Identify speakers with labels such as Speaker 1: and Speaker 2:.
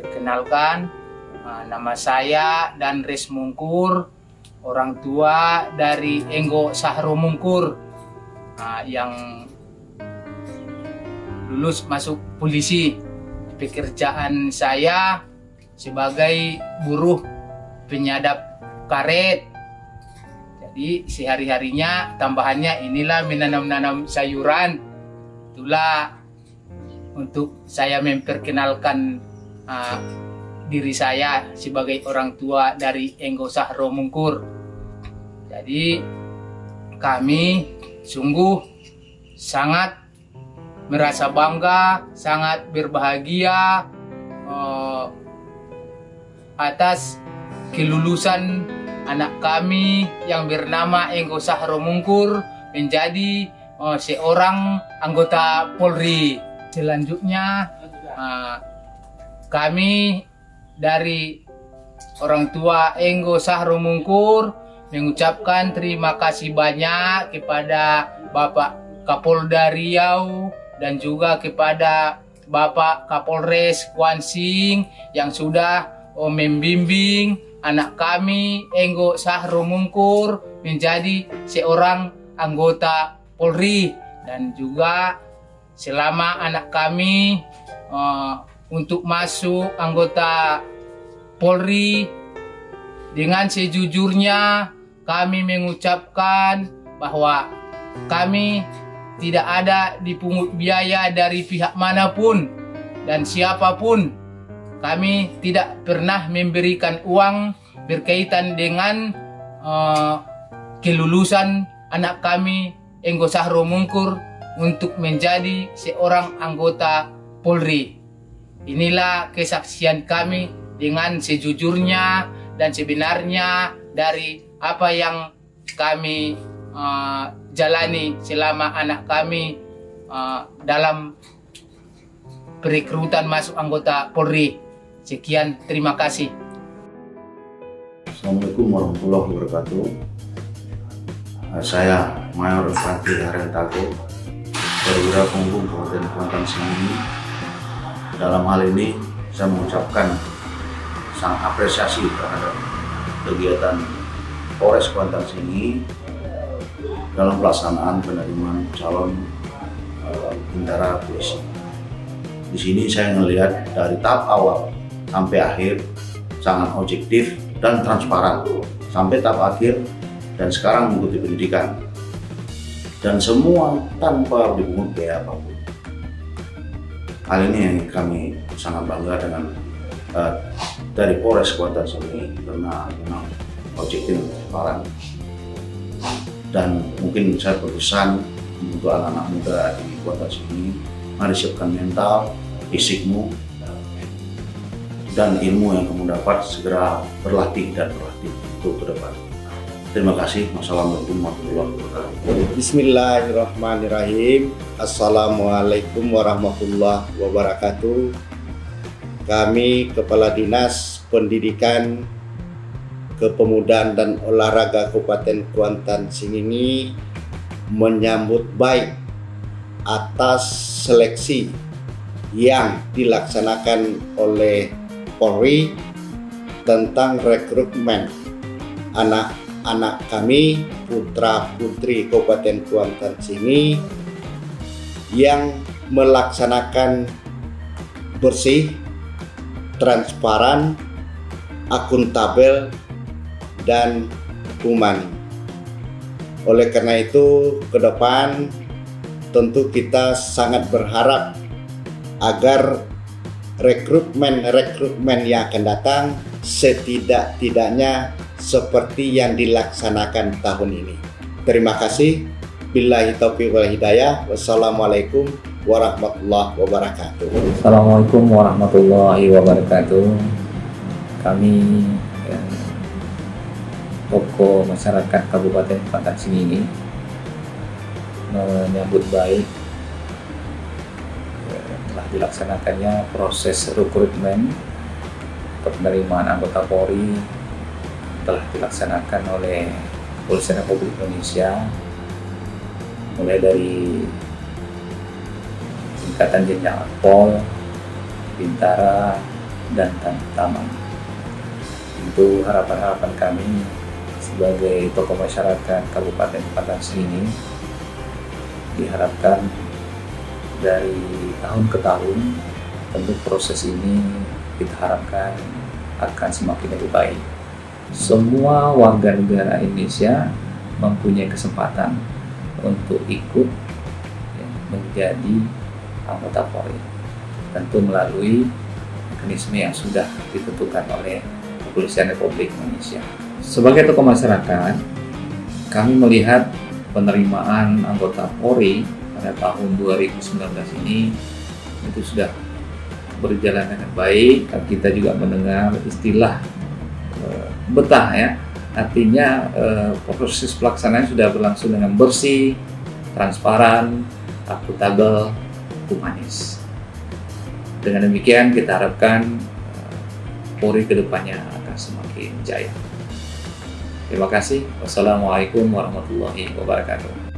Speaker 1: perkenalkan uh, nama saya dan Res Mungkur, orang tua dari Enggo Sahro Mungkur uh, yang lulus masuk polisi. Pekerjaan saya sebagai buruh penyadap karet. Jadi sehari-harinya tambahannya inilah menanam-nanam sayuran. Itulah untuk saya memperkenalkan uh, diri saya sebagai orang tua dari Enggo Sahro Mungkur. Jadi kami sungguh sangat merasa bangga, sangat berbahagia uh, atas kelulusan anak kami yang bernama Enggo Sahro Mungkur menjadi uh, seorang anggota Polri. Selanjutnya uh, kami dari orang tua Enggo Sahro Mungkur mengucapkan terima kasih banyak kepada Bapak Kapolda Riau dan juga kepada Bapak Kapolres Kuansing yang sudah membimbing anak kami Enggo Sahro Mungkur menjadi seorang anggota Polri dan juga selama anak kami uh, untuk masuk anggota Polri dengan sejujurnya kami mengucapkan bahwa kami tidak ada dipungut biaya dari pihak mana pun dan siapa pun. Kami tidak pernah memberikan uang berkaitan dengan uh, kelulusan anak kami Enggo Sahro Mungkur untuk menjadi seorang anggota Polri. Inilah kesaksian kami dengan sejujurnya dan sebenarnya dari apa yang kami uh, jalani selama anak kami uh, dalam perekrutan masuk anggota Polri. Sekian, terima kasih.
Speaker 2: Assalamualaikum warahmatullahi wabarakatuh. Uh, saya Mayor Fatih Harentago, perwira punggung Kabupaten Kuantan Singi. Dalam hal ini, saya mengucapkan sangat apresiasi terhadap kegiatan Polres Kuantan Singi dalam pelaksanaan penerimaan calon uh, bintara polisi. Di sini saya melihat dari tahap awal sampai akhir sangat objektif dan transparan sampai tahap akhir dan sekarang mengikuti pendidikan dan semua tanpa dipungut biaya apa pun. Hal ini yang kami sangat bangga dengan uh, dari Polres Kuantan ini karena memang objektif transparan dan mungkin saya berpesan untuk anak-anak muda di kota sini mari siapkan mental, fisikmu dan ilmu yang kamu dapat segera berlatih dan berlatih untuk ke depan. Terima kasih. Wassalamualaikum warahmatullahi wabarakatuh.
Speaker 3: Bismillahirrahmanirrahim. Assalamualaikum warahmatullahi wabarakatuh. Kami Kepala Dinas Pendidikan Kepemudaan dan Olahraga Kabupaten Kuantan Singingi menyambut baik atas seleksi yang dilaksanakan oleh Polri tentang rekrutmen anak-anak kami putra-putri Kabupaten Kuantan Singi yang melaksanakan bersih, transparan, akuntabel, dan kuman. Oleh karena itu, ke depan tentu kita sangat berharap agar rekrutmen-rekrutmen yang akan datang setidak-tidaknya seperti yang dilaksanakan tahun ini. Terima kasih. Billahi taufiq wal hidayah. Wassalamualaikum warahmatullahi wabarakatuh.
Speaker 4: Assalamualaikum warahmatullahi wabarakatuh. Kami tokoh masyarakat Kabupaten Pataksing ini menyambut baik eh, telah dilaksanakannya proses rekrutmen penerimaan anggota Polri telah dilaksanakan oleh Polisi Republik Indonesia mulai dari tingkatan jenjang Pol, Bintara, dan taman. Itu harapan-harapan kami sebagai tokoh masyarakat Kabupaten Patang ini diharapkan dari tahun ke tahun tentu proses ini kita harapkan akan semakin lebih baik. Semua warga negara Indonesia mempunyai kesempatan untuk ikut ya, menjadi anggota Polri. Tentu melalui mekanisme yang sudah ditentukan oleh Kepolisian Republik Indonesia. Sebagai tokoh masyarakat, kami melihat penerimaan anggota Polri pada tahun 2019 ini itu sudah berjalan dengan baik. Kita juga mendengar istilah betah ya artinya eh, proses pelaksanaan sudah berlangsung dengan bersih, transparan, akuntabel, humanis. Dengan demikian kita harapkan eh, Polri ke depannya akan semakin jaya. Terima kasih. Wassalamualaikum warahmatullahi wabarakatuh.